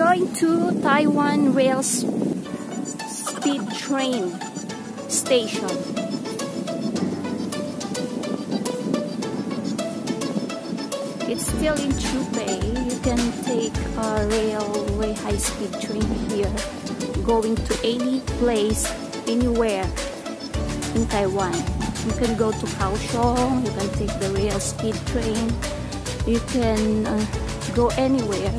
Taiwan Rail Speed Train Station. It's still in Chupei. You can take a railway high-speed train here going to any place, anywhere in Taiwan. You can go to Kaohsiung, you can take the rail speed train, you can uh, go anywhere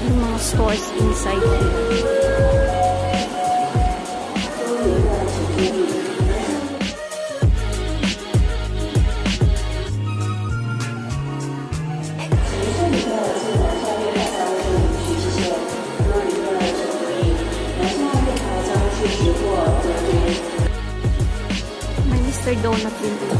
Din mga stores inside here. Mr. Donut din dito.